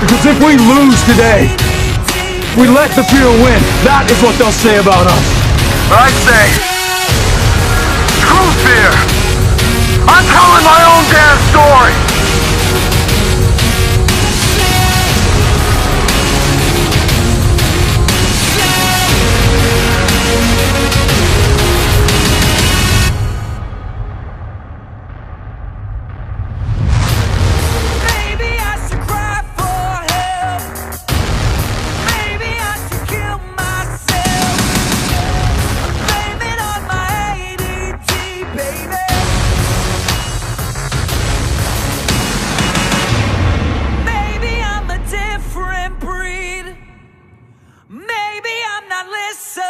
Because if we lose today, we let the fear win. That is what they'll say about us. I say, true fear. I'm telling my own damn story. listen.